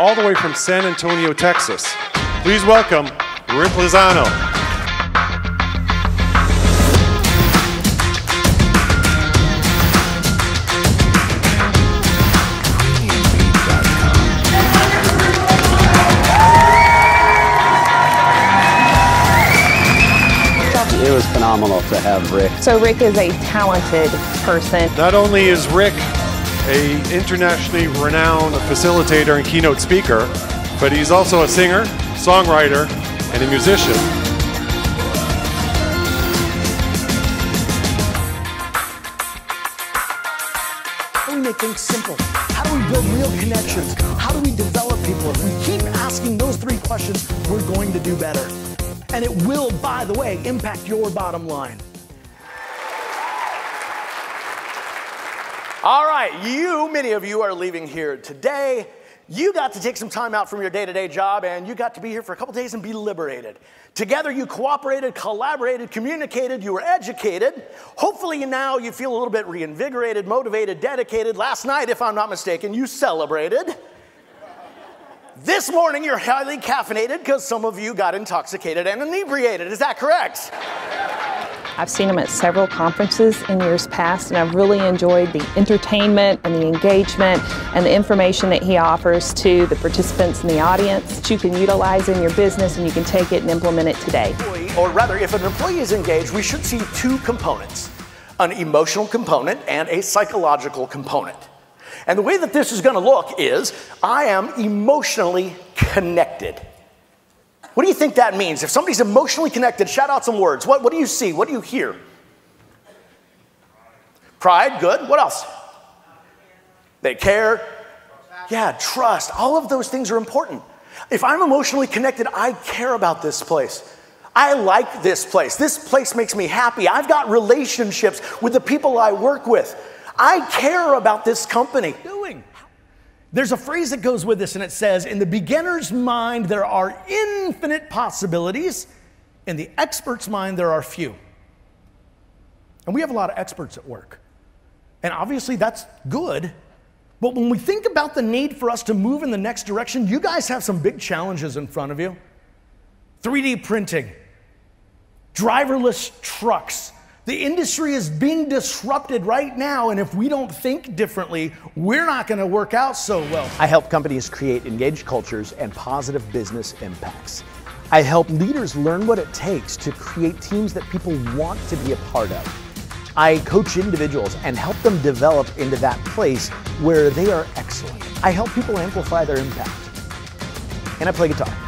all the way from San Antonio, Texas. Please welcome Rick Lozano. It was phenomenal to have Rick. So Rick is a talented person. Not only is Rick a internationally renowned facilitator and keynote speaker, but he's also a singer, songwriter, and a musician. How do we make things simple? How do we build real connections? How do we develop people? If we keep asking those three questions, we're going to do better. And it will, by the way, impact your bottom line. All right, you, many of you are leaving here today. You got to take some time out from your day to day job and you got to be here for a couple days and be liberated. Together, you cooperated, collaborated, communicated, you were educated. Hopefully, now you feel a little bit reinvigorated, motivated, dedicated. Last night, if I'm not mistaken, you celebrated. This morning, you're highly caffeinated because some of you got intoxicated and inebriated. Is that correct? I've seen him at several conferences in years past, and I've really enjoyed the entertainment and the engagement and the information that he offers to the participants in the audience that you can utilize in your business and you can take it and implement it today. Or rather, if an employee is engaged, we should see two components an emotional component and a psychological component. And the way that this is going to look is I am emotionally connected. What do you think that means? If somebody's emotionally connected, shout out some words. What, what do you see? What do you hear? Pride, good. What else? They care. Yeah, trust. All of those things are important. If I'm emotionally connected, I care about this place. I like this place. This place makes me happy. I've got relationships with the people I work with. I care about this company. Doing. There's a phrase that goes with this, and it says, In the beginner's mind, there are infinite possibilities. In the expert's mind, there are few. And we have a lot of experts at work. And obviously, that's good. But when we think about the need for us to move in the next direction, you guys have some big challenges in front of you 3D printing, driverless trucks. The industry is being disrupted right now, and if we don't think differently, we're not going to work out so well. I help companies create engaged cultures and positive business impacts. I help leaders learn what it takes to create teams that people want to be a part of. I coach individuals and help them develop into that place where they are excellent. I help people amplify their impact. And I play guitar.